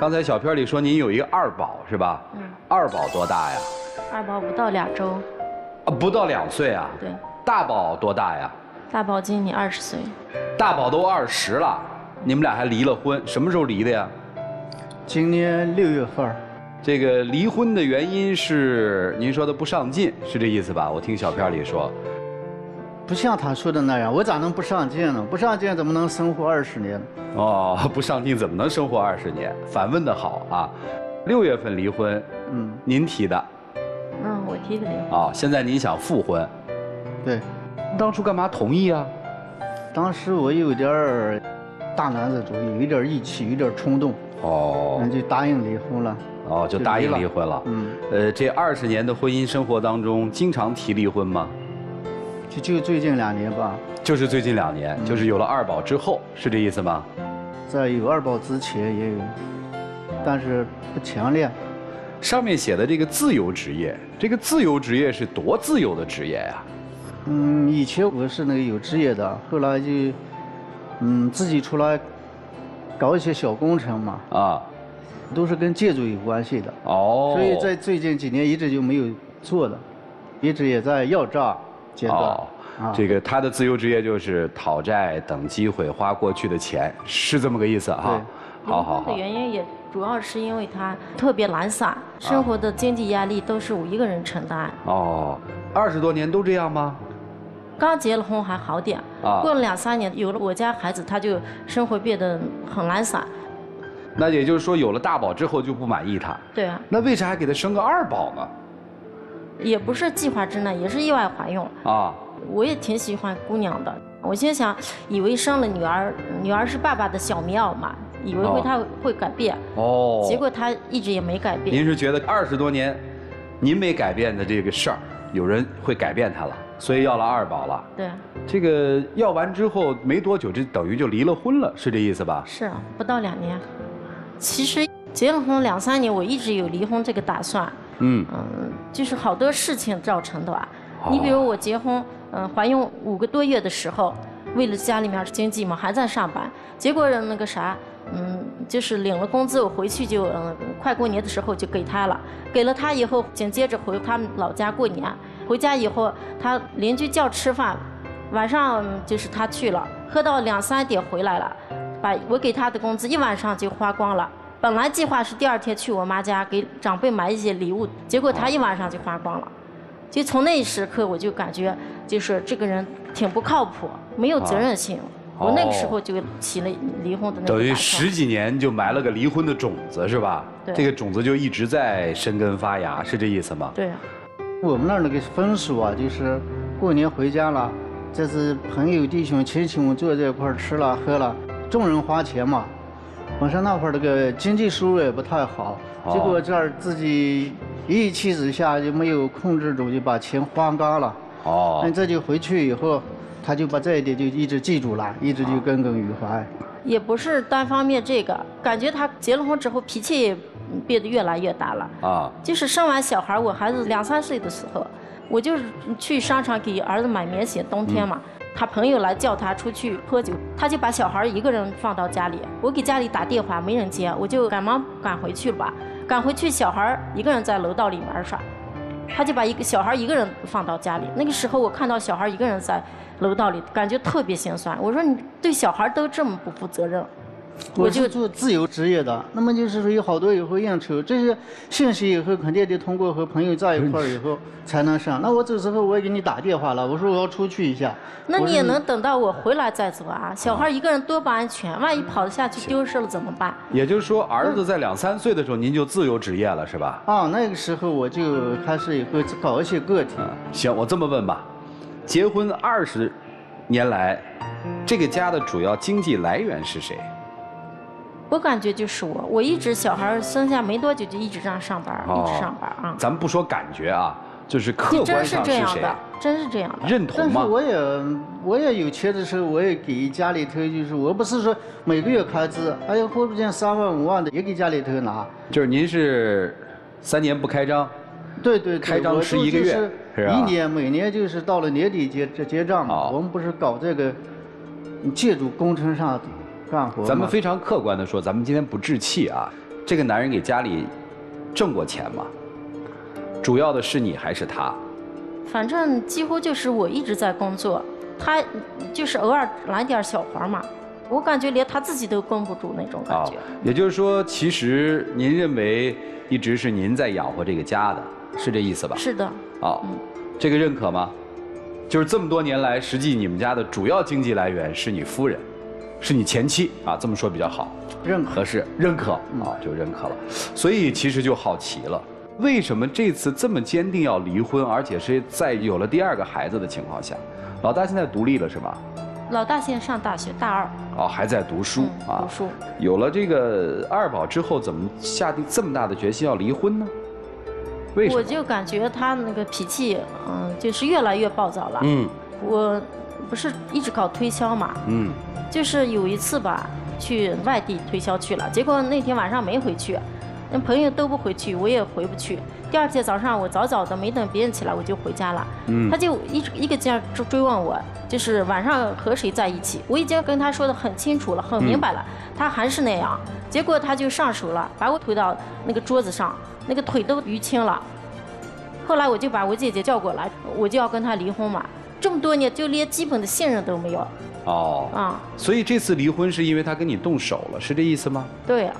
刚才小片里说您有一个二宝是吧？嗯，二宝多大呀？二宝不到两周，啊，不到两岁啊。对，大宝多大呀？大宝今年二十岁，大宝都二十了，你们俩还离了婚，什么时候离的呀？今年六月份这个离婚的原因是您说的不上进，是这意思吧？我听小片里说，不像他说的那样，我咋能不上进呢？不上进怎么能生活二十年呢？哦，不上进怎么能生活二十年？反问的好啊！六月份离婚，嗯，您提的嗯，我提的离婚。啊，现在您想复婚，对，当初干嘛同意啊？当时我有点儿大男子主义，有点儿义气，有点冲动，哦那就答应离婚了。哦，就答应离婚了。嗯，呃，这二十年的婚姻生活当中，经常提离婚吗？就就最近两年吧，就是最近两年，就是有了二宝之后，是这意思吗？在有二宝之前也有，但是不强烈。上面写的这个自由职业，这个自由职业是多自由的职业呀？嗯，以前我是那个有职业的，后来就嗯自己出来搞一些小工程嘛，啊，都是跟建筑有关系的。哦，所以在最近几年一直就没有做的，一直也在要债阶段。哦，啊这个他的自由职业就是讨债、等机会、花过去的钱，是这么个意思哈。好好离婚的，原因也主要是因为他特别懒散，生活的经济压力都是我一个人承担。哦，二十多年都这样吗？刚结了婚还好点，啊过了两三年，有了我家孩子，他就生活变得很懒散。那也就是说，有了大宝之后就不满意他，对啊，那为啥还给他生个二宝呢？也不是计划之内，也是意外怀孕。啊，我也挺喜欢姑娘的，我心想以为生了女儿，女儿是爸爸的小棉袄嘛，以为会哦她会改变，哦，结果她一直也没改变。您是觉得二十多年您没改变的这个事儿，有人会改变她了，所以要了二宝了。对啊，这个要完之后没多久，这等于就离了婚了，是这意思吧？是啊，不到两年。其实结了婚两三年，我一直有离婚这个打算，嗯，嗯，就是好多事情造成的吧。哦你比如我结婚，嗯、怀孕五个多月的时候，为了家里面经济嘛，还在上班，结果那个啥，嗯，就是领了工资，我回去就，嗯、快过年的时候就给他了，给了他以后，紧接着回他们老家过年，回家以后，他邻居叫吃饭，晚上就是他去了，喝到两三点回来了，把我给他的工资一晚上就花光了。本来计划是第二天去我妈家给长辈买一些礼物，结果他一晚上就花光了。就从那一时刻，我就感觉就是这个人挺不靠谱，没有责任心。我那个时候就起了离婚的那个等于十几年就埋了个离婚的种子，是吧？对这个种子就一直在生根发芽，是这意思吗？对啊，我们那儿那个风俗啊，就是过年回家了，这是朋友弟兄亲戚们坐在一块儿吃了喝了，众人花钱嘛。本身那会儿那个经济收入也不太好，哦结果这儿自己一意气之下就没有控制住，就把钱花光了。哦那，这就回去以后，他就把这一点就一直记住了，一直就耿耿于怀。也不是单方面这个，感觉他结了婚之后脾气也变得越来越大了。啊，就是生完小孩，我孩子两三岁的时候，我就是去商场给儿子买棉鞋，冬天嘛，他朋友来叫他出去喝酒，他就把小孩一个人放到家里，我给家里打电话没人接，我就赶忙赶回去了吧，赶回去小孩一个人在楼道里玩耍，他就把一个小孩一个人放到家里，那个时候我看到小孩一个人在楼道里，感觉特别心酸，我说你对小孩都这么不负责任。我就做自由职业的，那么就是说有好多以后应酬，这些信息以后肯定得通过和朋友在一块儿以后才能上。那我走之后我也给你打电话了，我说我要出去一下。那你也能等到我回来再走啊？小孩一个人多不安全，万一跑得下去丢失了怎么办？也就是说，儿子在两三岁的时候您就自由职业了，是吧？啊，那个时候我就开始以后搞一些个体。行，我这么问吧，结婚二十年来，这个家的主要经济来源是谁？我感觉就是我，我一直小孩生下没多久就一直这样上班，哦一直上班啊，咱们不说感觉啊，就是客就真是观上是谁？这样的，真是这样的。认同吗？但是我也我也有钱的时候，我也给家里头，就是我不是说每个月开支，哎呀或者见三万五万的也给家里头拿。就是您是三年不开张，对对对，开张我都是一个月是一年每年就是到了年底结这结账嘛。哦我们不是搞这个建筑工程上干活咱们非常客观的说，咱们今天不置气啊。这个男人给家里挣过钱吗？主要的是你还是他？反正几乎就是我一直在工作，他就是偶尔来点小活嘛。我感觉连他自己都供不住那种感觉。也就是说，其实您认为一直是您在养活这个家的，是这意思吧？是的。哦，这个认可吗？就是这么多年来，实际你们家的主要经济来源是你夫人，是你前妻啊，这么说比较好，认可是，认可啊，就认可了。所以其实就好奇了，为什么这次这么坚定要离婚，而且是在有了第二个孩子的情况下，老大现在独立了是吧？老大现在上大学大二。哦，还在读书啊。读书。有了这个二宝之后，怎么下定这么大的决心要离婚呢？为什么？我就感觉他那个脾气，嗯，就是越来越暴躁了。嗯。我不是一直搞推销嘛。嗯。就是有一次吧，去外地推销去了，结果那天晚上没回去，那朋友都不回去，我也回不去。第二天早上我早早的没等别人起来，我就回家了。嗯。他就一直一个劲儿追追问我，就是晚上和谁在一起。我已经跟他说的很清楚了，很明白了，他还是那样。结果他就上手了，把我推到那个桌子上。那个腿都淤青了，后来我就把我姐姐叫过来，我就要跟他离婚嘛。这么多年就连基本的信任都没有。哦。啊。所以这次离婚是因为他跟你动手了，是这意思吗？对呀。